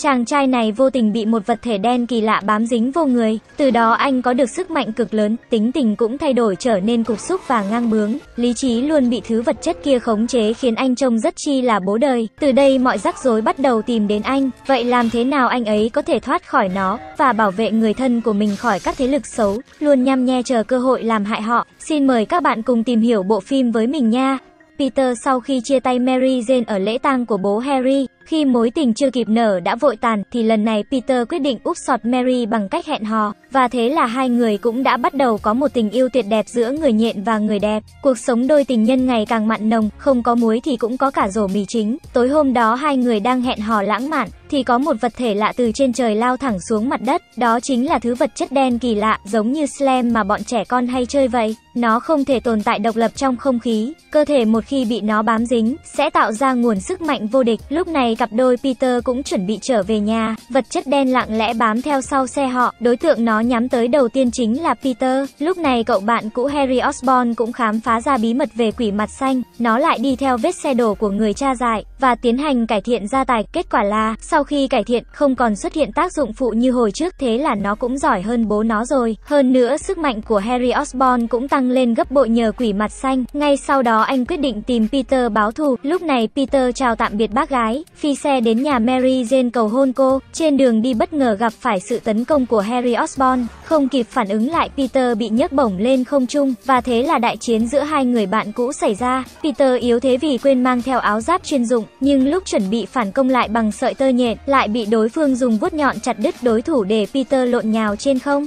chàng trai này vô tình bị một vật thể đen kỳ lạ bám dính vô người, từ đó anh có được sức mạnh cực lớn, tính tình cũng thay đổi trở nên cục xúc và ngang bướng, lý trí luôn bị thứ vật chất kia khống chế khiến anh trông rất chi là bố đời. Từ đây mọi rắc rối bắt đầu tìm đến anh, vậy làm thế nào anh ấy có thể thoát khỏi nó và bảo vệ người thân của mình khỏi các thế lực xấu, luôn nhăm nhe chờ cơ hội làm hại họ. Xin mời các bạn cùng tìm hiểu bộ phim với mình nha. Peter sau khi chia tay Mary Jane ở lễ tang của bố Harry, khi mối tình chưa kịp nở đã vội tàn thì lần này Peter quyết định úp sọt Mary bằng cách hẹn hò, và thế là hai người cũng đã bắt đầu có một tình yêu tuyệt đẹp giữa người nhện và người đẹp. Cuộc sống đôi tình nhân ngày càng mặn nồng, không có muối thì cũng có cả rổ mì chính. Tối hôm đó hai người đang hẹn hò lãng mạn, thì có một vật thể lạ từ trên trời lao thẳng xuống mặt đất, đó chính là thứ vật chất đen kỳ lạ, giống như slime mà bọn trẻ con hay chơi vậy. Nó không thể tồn tại độc lập trong không khí, cơ thể một khi bị nó bám dính, sẽ tạo ra nguồn sức mạnh vô địch. Lúc này cặp đôi Peter cũng chuẩn bị trở về nhà, vật chất đen lặng lẽ bám theo sau xe họ, đối tượng nó nhắm tới đầu tiên chính là Peter. Lúc này cậu bạn cũ Harry Osborn cũng khám phá ra bí mật về quỷ mặt xanh, nó lại đi theo vết xe đổ của người cha dại và tiến hành cải thiện gia tài. Kết quả là, sau khi cải thiện, không còn xuất hiện tác dụng phụ như hồi trước thế là nó cũng giỏi hơn bố nó rồi. Hơn nữa, sức mạnh của Harry Osborn cũng tăng lên gấp bội nhờ quỷ mặt xanh. Ngay sau đó anh quyết định tìm Peter báo thù. Lúc này Peter chào tạm biệt bác gái, phi xe đến nhà Mary Jane cầu hôn cô. Trên đường đi bất ngờ gặp phải sự tấn công của Harry Osborn. Không kịp phản ứng lại Peter bị nhấc bổng lên không trung và thế là đại chiến giữa hai người bạn cũ xảy ra. Peter yếu thế vì quên mang theo áo giáp chuyên dụng, nhưng lúc chuẩn bị phản công lại bằng sợi tơ nhện, lại bị đối phương dùng vuốt nhọn chặt đứt đối thủ để Peter lộn nhào trên không.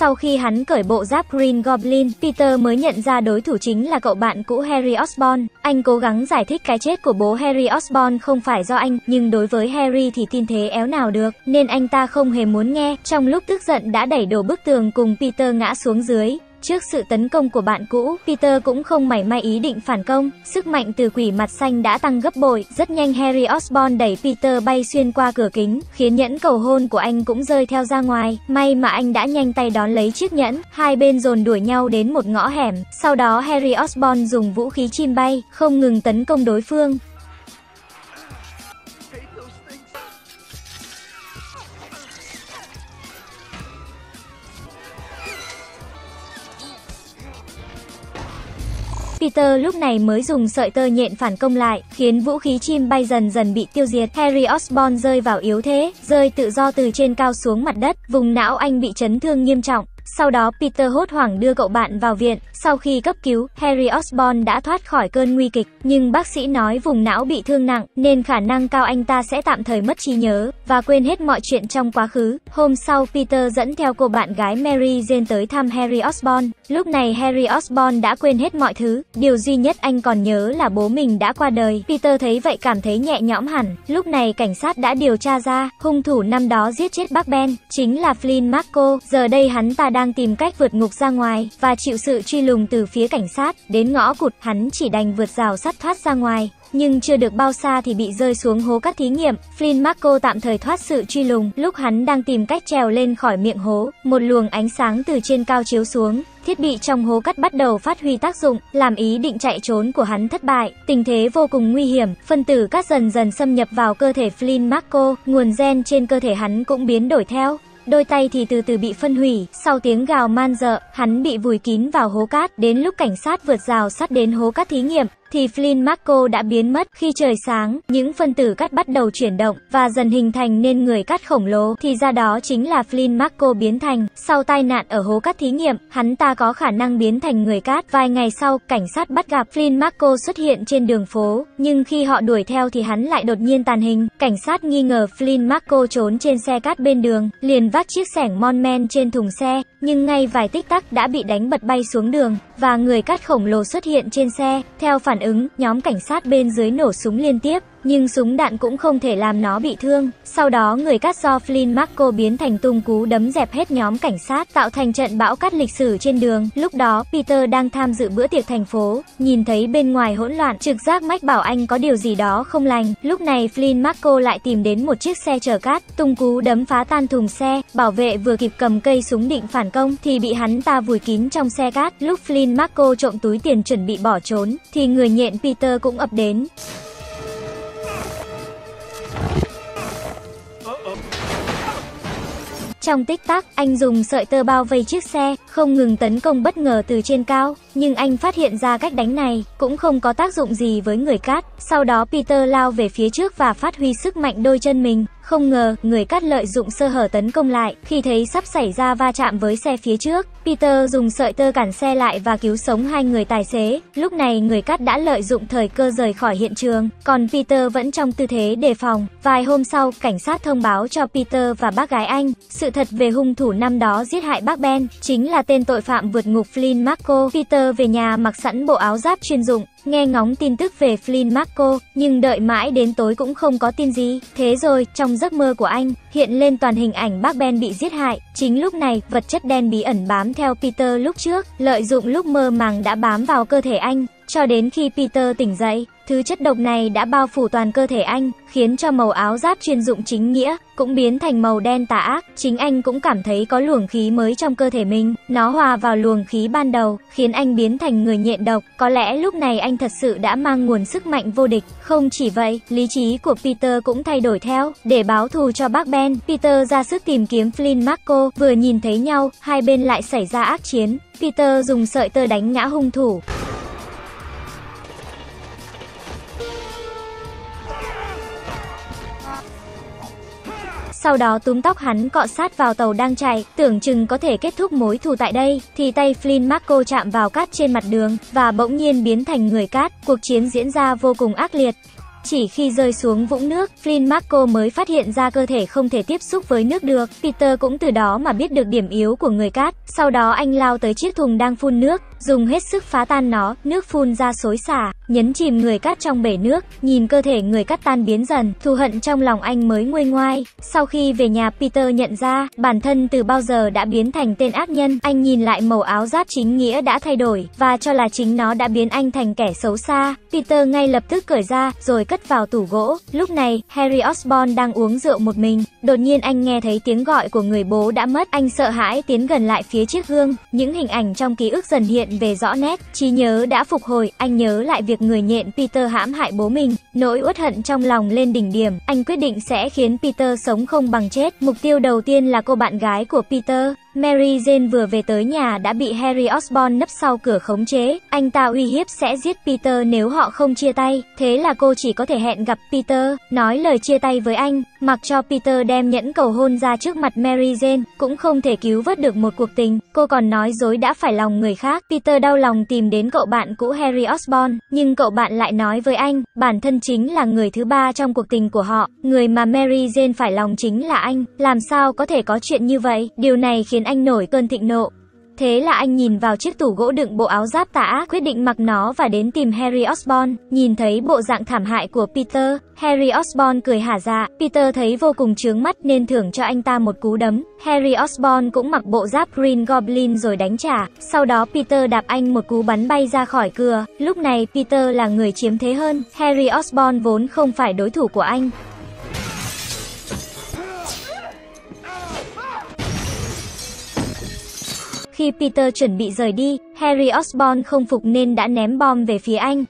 Sau khi hắn cởi bộ giáp Green Goblin, Peter mới nhận ra đối thủ chính là cậu bạn cũ Harry Osborn. Anh cố gắng giải thích cái chết của bố Harry Osborn không phải do anh, nhưng đối với Harry thì tin thế éo nào được, nên anh ta không hề muốn nghe. Trong lúc tức giận đã đẩy đổ bức tường cùng Peter ngã xuống dưới. Trước sự tấn công của bạn cũ, Peter cũng không mảy may ý định phản công. Sức mạnh từ quỷ mặt xanh đã tăng gấp bội. Rất nhanh Harry Osborn đẩy Peter bay xuyên qua cửa kính, khiến nhẫn cầu hôn của anh cũng rơi theo ra ngoài. May mà anh đã nhanh tay đón lấy chiếc nhẫn. Hai bên dồn đuổi nhau đến một ngõ hẻm. Sau đó Harry Osborn dùng vũ khí chim bay, không ngừng tấn công đối phương. Peter lúc này mới dùng sợi tơ nhện phản công lại, khiến vũ khí chim bay dần dần bị tiêu diệt. Harry Osborn rơi vào yếu thế, rơi tự do từ trên cao xuống mặt đất, vùng não anh bị chấn thương nghiêm trọng. Sau đó Peter hốt hoảng đưa cậu bạn vào viện. Sau khi cấp cứu, Harry Osborn đã thoát khỏi cơn nguy kịch, nhưng bác sĩ nói vùng não bị thương nặng, nên khả năng cao anh ta sẽ tạm thời mất trí nhớ và quên hết mọi chuyện trong quá khứ. Hôm sau, Peter dẫn theo cô bạn gái Mary Jane tới thăm Harry Osborn. Lúc này Harry Osborn đã quên hết mọi thứ, điều duy nhất anh còn nhớ là bố mình đã qua đời. Peter thấy vậy cảm thấy nhẹ nhõm hẳn. Lúc này cảnh sát đã điều tra ra, hung thủ năm đó giết chết bác Ben chính là Flynn Marco. Giờ đây hắn ta đã đang tìm cách vượt ngục ra ngoài và chịu sự truy lùng từ phía cảnh sát. Đến ngõ cụt, hắn chỉ đành vượt rào sắt thoát ra ngoài. Nhưng chưa được bao xa thì bị rơi xuống hố cắt thí nghiệm. Flynn Marco tạm thời thoát sự truy lùng. Lúc hắn đang tìm cách trèo lên khỏi miệng hố, một luồng ánh sáng từ trên cao chiếu xuống. Thiết bị trong hố cắt bắt đầu phát huy tác dụng, làm ý định chạy trốn của hắn thất bại. Tình thế vô cùng nguy hiểm, phân tử cắt dần dần xâm nhập vào cơ thể Flynn Marco, nguồn gen trên cơ thể hắn cũng biến đổi theo đôi tay thì từ từ bị phân hủy, sau tiếng gào man dợ, hắn bị vùi kín vào hố cát, đến lúc cảnh sát vượt rào sắt đến hố cát thí nghiệm, thì Flynn Marco đã biến mất. Khi trời sáng, những phân tử cát bắt đầu chuyển động và dần hình thành nên người cát khổng lồ, thì ra đó chính là Flynn Marco biến thành. Sau tai nạn ở hố cát thí nghiệm, hắn ta có khả năng biến thành người cát. Vài ngày sau, cảnh sát bắt gặp Flynn Marco xuất hiện trên đường phố, nhưng khi họ đuổi theo thì hắn lại đột nhiên tàn hình. Cảnh sát nghi ngờ Flynn Marco trốn trên xe cát bên đường, liền vác chiếc sẻng mon men trên thùng xe, nhưng ngay vài tích tắc đã bị đánh bật bay xuống đường, và người cát khổng lồ xuất hiện trên xe. Theo phản phản ứng, nhóm cảnh sát bên dưới nổ súng liên tiếp, nhưng súng đạn cũng không thể làm nó bị thương. Sau đó người cắt do Flynn Marco biến thành tung cú đấm dẹp hết nhóm cảnh sát, tạo thành trận bão cắt lịch sử trên đường. Lúc đó, Peter đang tham dự bữa tiệc thành phố, nhìn thấy bên ngoài hỗn loạn, trực giác mách bảo anh có điều gì đó không lành. Lúc này Flynn Marco lại tìm đến một chiếc xe chở cát, tung cú đấm phá tan thùng xe, bảo vệ vừa kịp cầm cây súng định phản công thì bị hắn ta vùi kín trong xe cát. Lúc Flynn Marco trộm túi tiền chuẩn bị bỏ trốn, thì người nhện Peter cũng ập đến. Trong tích tắc, anh dùng sợi tơ bao vây chiếc xe, không ngừng tấn công bất ngờ từ trên cao, nhưng anh phát hiện ra cách đánh này cũng không có tác dụng gì với người cát. Sau đó Peter lao về phía trước và phát huy sức mạnh đôi chân mình, không ngờ, người cắt lợi dụng sơ hở tấn công lại, khi thấy sắp xảy ra va chạm với xe phía trước, Peter dùng sợi tơ cản xe lại và cứu sống hai người tài xế. Lúc này người cắt đã lợi dụng thời cơ rời khỏi hiện trường, còn Peter vẫn trong tư thế đề phòng. Vài hôm sau, cảnh sát thông báo cho Peter và bác gái anh, sự thật về hung thủ năm đó giết hại bác Ben, chính là tên tội phạm vượt ngục Flynn Marco. Peter về nhà mặc sẵn bộ áo giáp chuyên dụng, nghe ngóng tin tức về Flynn Marco, nhưng đợi mãi đến tối cũng không có tin gì. Thế rồi, trong giấc mơ của anh, hiện lên toàn hình ảnh bác Ben bị giết hại. Chính lúc này, vật chất đen bí ẩn bám theo Peter lúc trước, lợi dụng lúc mơ màng đã bám vào cơ thể anh, cho đến khi Peter tỉnh dậy, thứ chất độc này đã bao phủ toàn cơ thể anh, khiến cho màu áo giáp chuyên dụng chính nghĩa cũng biến thành màu đen tà ác. Chính anh cũng cảm thấy có luồng khí mới trong cơ thể mình, nó hòa vào luồng khí ban đầu, khiến anh biến thành người nhện độc. Có lẽ lúc này anh thật sự đã mang nguồn sức mạnh vô địch. Không chỉ vậy, lý trí của Peter cũng thay đổi theo, để báo thù cho bác Ben. Peter ra sức tìm kiếm Flynn Marco, vừa nhìn thấy nhau, hai bên lại xảy ra ác chiến. Peter dùng sợi tơ đánh ngã hung thủ. Sau đó túm tóc hắn cọ sát vào tàu đang chạy, tưởng chừng có thể kết thúc mối thù tại đây, thì tay Flynn Marco chạm vào cát trên mặt đường, và bỗng nhiên biến thành người cát, cuộc chiến diễn ra vô cùng ác liệt. Chỉ khi rơi xuống vũng nước, Flynn Marco mới phát hiện ra cơ thể không thể tiếp xúc với nước được. Peter cũng từ đó mà biết được điểm yếu của người cát. Sau đó anh lao tới chiếc thùng đang phun nước, dùng hết sức phá tan nó, nước phun ra xối xả, nhấn chìm người cát trong bể nước, nhìn cơ thể người cát tan biến dần, thù hận trong lòng anh mới nguôi ngoai. Sau khi về nhà Peter nhận ra, bản thân từ bao giờ đã biến thành tên ác nhân, anh nhìn lại màu áo giáp chính nghĩa đã thay đổi, và cho là chính nó đã biến anh thành kẻ xấu xa. Peter ngay lập tức cởi ra, rồi cất vào tủ gỗ. Lúc này, Harry Osborn đang uống rượu một mình, đột nhiên anh nghe thấy tiếng gọi của người bố đã mất, anh sợ hãi tiến gần lại phía chiếc gương, những hình ảnh trong ký ức dần hiện hiện về rõ nét, trí nhớ đã phục hồi, anh nhớ lại việc người nhện Peter hãm hại bố mình, nỗi uất hận trong lòng lên đỉnh điểm, anh quyết định sẽ khiến Peter sống không bằng chết. Mục tiêu đầu tiên là cô bạn gái của Peter, Mary Jane vừa về tới nhà đã bị Harry Osborn nấp sau cửa khống chế, anh ta uy hiếp sẽ giết Peter nếu họ không chia tay, thế là cô chỉ có thể hẹn gặp Peter, nói lời chia tay với anh, mặc cho Peter đem nhẫn cầu hôn ra trước mặt Mary Jane, cũng không thể cứu vớt được một cuộc tình, cô còn nói dối đã phải lòng người khác, Peter đau lòng tìm đến cậu bạn cũ Harry Osborn, nhưng cậu bạn lại nói với anh, bản thân chính là người thứ ba trong cuộc tình của họ, người mà Mary Jane phải lòng chính là anh, làm sao có thể có chuyện như vậy, điều này khiến anh nổi cơn thịnh nộ. Thế là anh nhìn vào chiếc tủ gỗ đựng bộ áo giáp tả, quyết định mặc nó và đến tìm Harry Osborn. Nhìn thấy bộ dạng thảm hại của Peter, Harry Osborn cười hả dạ. Peter thấy vô cùng chướng mắt nên thưởng cho anh ta một cú đấm. Harry Osborn cũng mặc bộ giáp Green Goblin rồi đánh trả. Sau đó Peter đạp anh một cú bắn bay ra khỏi cửa. Lúc này Peter là người chiếm thế hơn. Harry Osborn vốn không phải đối thủ của anh. Khi Peter chuẩn bị rời đi, Harry Osborn không phục nên đã ném bom về phía anh.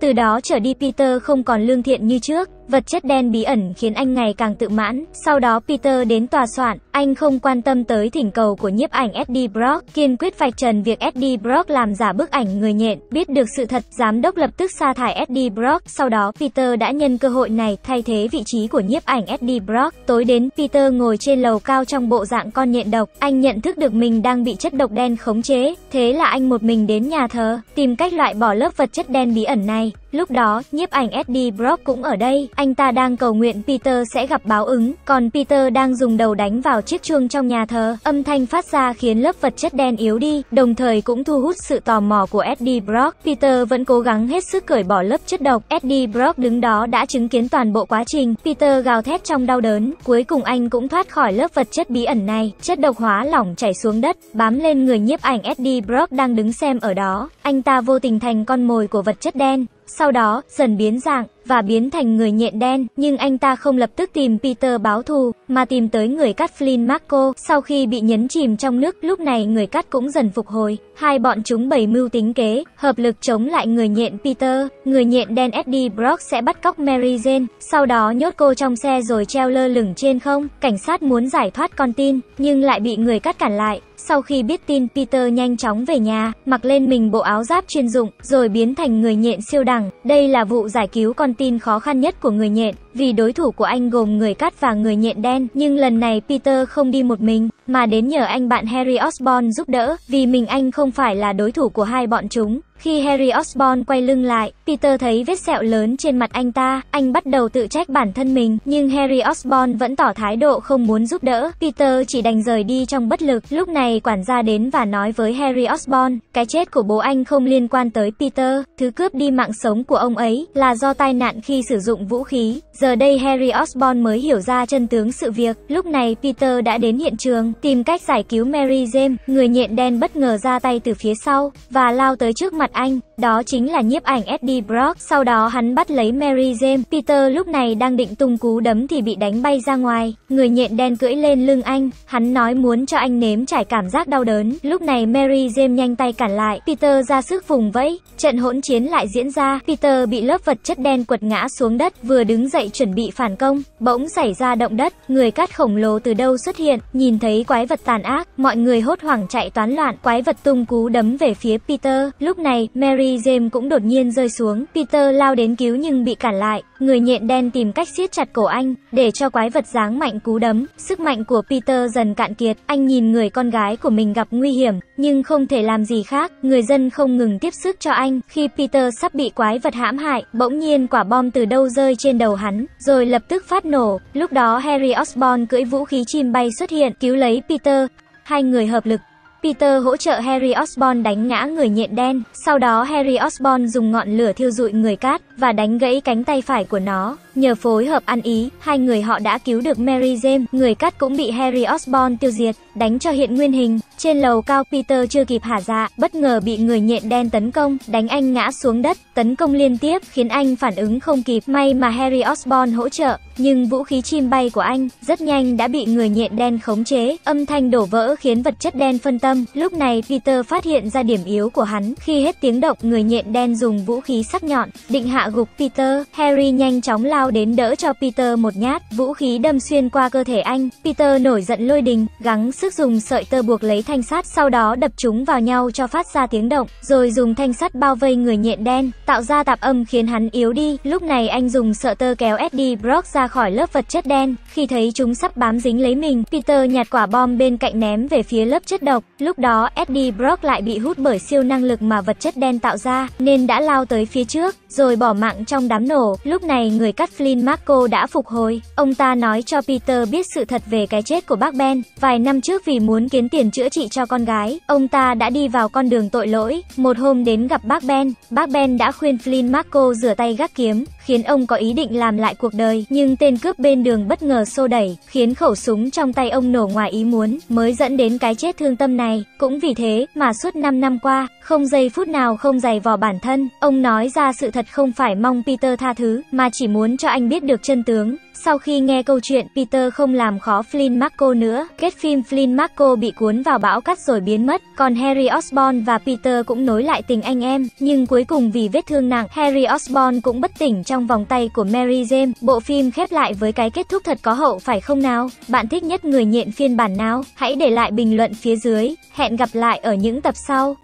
Từ đó trở đi Peter không còn lương thiện như trước, Vật chất đen bí ẩn khiến anh ngày càng tự mãn. Sau đó Peter đến tòa soạn, anh không quan tâm tới thỉnh cầu của nhiếp ảnh Eddie Brock, kiên quyết vạch trần việc Eddie Brock làm giả bức ảnh người nhện. Biết được sự thật, giám đốc lập tức sa thải Eddie Brock. Sau đó Peter đã nhân cơ hội này thay thế vị trí của nhiếp ảnh Eddie Brock. Tối đến, Peter ngồi trên lầu cao trong bộ dạng con nhện độc. Anh nhận thức được mình đang bị chất độc đen khống chế. Thế là anh một mình đến nhà thờ, tìm cách loại bỏ lớp vật chất đen bí ẩn này. Lúc đó, nhiếp ảnh Eddie Brock cũng ở đây. Anh ta đang cầu nguyện Peter sẽ gặp báo ứng, còn Peter đang dùng đầu đánh vào chiếc chuông trong nhà thờ. Âm thanh phát ra khiến lớp vật chất đen yếu đi, đồng thời cũng thu hút sự tò mò của Eddie Brock. Peter vẫn cố gắng hết sức cởi bỏ lớp chất độc. Eddie Brock đứng đó đã chứng kiến toàn bộ quá trình. Peter gào thét trong đau đớn, cuối cùng anh cũng thoát khỏi lớp vật chất bí ẩn này. Chất độc hóa lỏng chảy xuống đất, bám lên người nhiếp ảnh Eddie Brock đang đứng xem ở đó. Anh ta vô tình thành con mồi của vật chất đen sau đó dần biến dạng và biến thành người nhện đen, nhưng anh ta không lập tức tìm Peter báo thù, mà tìm tới người cắt Flynn Marco. Sau khi bị nhấn chìm trong nước, lúc này người cắt cũng dần phục hồi. Hai bọn chúng bày mưu tính kế, hợp lực chống lại người nhện Peter. Người nhện đen Eddie Brock sẽ bắt cóc Mary Jane, sau đó nhốt cô trong xe rồi treo lơ lửng trên không. Cảnh sát muốn giải thoát con tin, nhưng lại bị người cắt cản lại. Sau khi biết tin Peter nhanh chóng về nhà, mặc lên mình bộ áo giáp chuyên dụng, rồi biến thành người nhện siêu đẳng. Đây là vụ giải cứu con tin khó khăn nhất của người nhện, vì đối thủ của anh gồm người cắt và người nhện đen. Nhưng lần này Peter không đi một mình, mà đến nhờ anh bạn Harry Osborn giúp đỡ, vì mình anh không phải là đối thủ của hai bọn chúng. Khi Harry Osborn quay lưng lại, Peter thấy vết sẹo lớn trên mặt anh ta, anh bắt đầu tự trách bản thân mình, nhưng Harry Osborn vẫn tỏ thái độ không muốn giúp đỡ. Peter chỉ đành rời đi trong bất lực. Lúc này quản gia đến và nói với Harry Osborn, cái chết của bố anh không liên quan tới Peter, thứ cướp đi mạng sống của ông ấy là do tai nạn khi sử dụng vũ khí. Giờ đây Harry Osborn mới hiểu ra chân tướng sự việc. Lúc này Peter đã đến hiện trường, tìm cách giải cứu Mary Jane. Người nhện đen bất ngờ ra tay từ phía sau và lao tới trước mặt anh. Đó chính là nhiếp ảnh Eddie Brock. Sau đó hắn bắt lấy Mary Jane. Peter lúc này đang định tung cú đấm thì bị đánh bay ra ngoài. Người nhện đen cưỡi lên lưng anh. Hắn nói muốn cho anh nếm trải cảm giác đau đớn. Lúc này Mary Jane nhanh tay cản lại. Peter ra sức vùng vẫy. Trận hỗn chiến lại diễn ra. Peter bị lớp vật chất đen quật ngã xuống đất. Vừa đứng dậy chuẩn bị phản công. Bỗng xảy ra động đất. Người cát khổng lồ từ đâu xuất hiện. Nhìn thấy quái vật tàn ác. Mọi người hốt hoảng chạy toán loạn. Quái vật tung cú đấm về phía Peter. Lúc này Mary Jane cũng đột nhiên rơi xuống. Peter lao đến cứu nhưng bị cản lại. Người nhện đen tìm cách siết chặt cổ anh, để cho quái vật giáng mạnh cú đấm. Sức mạnh của Peter dần cạn kiệt. Anh nhìn người con gái của mình gặp nguy hiểm, nhưng không thể làm gì khác. Người dân không ngừng tiếp sức cho anh. Khi Peter sắp bị quái vật hãm hại, bỗng nhiên quả bom từ đâu rơi trên đầu hắn, rồi lập tức phát nổ. Lúc đó Harry Osborn cưỡi vũ khí chim bay xuất hiện, cứu lấy Peter. Hai người hợp lực Peter hỗ trợ Harry Osborn đánh ngã người nhện đen, sau đó Harry Osborn dùng ngọn lửa thiêu dụi người cát và đánh gãy cánh tay phải của nó. Nhờ phối hợp ăn ý, hai người họ đã cứu được Mary Jane, người cắt cũng bị Harry Osborn tiêu diệt, đánh cho hiện nguyên hình. Trên lầu cao Peter chưa kịp hả dạ, bất ngờ bị người nhện đen tấn công, đánh anh ngã xuống đất, tấn công liên tiếp khiến anh phản ứng không kịp. May mà Harry Osborn hỗ trợ, nhưng vũ khí chim bay của anh rất nhanh đã bị người nhện đen khống chế, âm thanh đổ vỡ khiến vật chất đen phân tâm. Lúc này Peter phát hiện ra điểm yếu của hắn, khi hết tiếng động người nhện đen dùng vũ khí sắc nhọn, định hạ gục Peter. Harry nhanh chóng lao đến đỡ cho Peter một nhát, vũ khí đâm xuyên qua cơ thể anh. Peter nổi giận lôi đình, gắng sức dùng sợi tơ buộc lấy thanh sắt, sau đó đập chúng vào nhau cho phát ra tiếng động, rồi dùng thanh sắt bao vây người nhện đen, tạo ra tạp âm khiến hắn yếu đi. Lúc này anh dùng sợi tơ kéo Eddie Brock ra khỏi lớp vật chất đen. Khi thấy chúng sắp bám dính lấy mình, Peter nhặt quả bom bên cạnh ném về phía lớp chất độc. Lúc đó Eddie Brock lại bị hút bởi siêu năng lực mà vật chất đen tạo ra, nên đã lao tới phía trước, rồi bỏ mạng trong đám nổ. Lúc này người cắt Flynn Marco đã phục hồi. Ông ta nói cho Peter biết sự thật về cái chết của bác Ben. Vài năm trước vì muốn kiếm tiền chữa trị cho con gái, ông ta đã đi vào con đường tội lỗi. Một hôm đến gặp bác Ben, bác Ben đã khuyên Flynn Marco rửa tay gác kiếm, khiến ông có ý định làm lại cuộc đời. Nhưng tên cướp bên đường bất ngờ xô đẩy, khiến khẩu súng trong tay ông nổ ngoài ý muốn, mới dẫn đến cái chết thương tâm này. Cũng vì thế mà suốt 5 năm qua, không giây phút nào không giày vò bản thân, ông nói ra sự thật không phải mong Peter tha thứ, mà chỉ muốn cho anh biết được chân tướng. Sau khi nghe câu chuyện, Peter không làm khó Flynn Marco nữa. Kết phim Flynn Marco bị cuốn vào bão cát rồi biến mất, còn Harry Osborn và Peter cũng nối lại tình anh em. Nhưng cuối cùng vì vết thương nặng, Harry Osborn cũng bất tỉnh trong vòng tay của Mary Jane. Bộ phim khép lại với cái kết thúc thật có hậu phải không nào? Bạn thích nhất người nhện phiên bản nào? Hãy để lại bình luận phía dưới. Hẹn gặp lại ở những tập sau.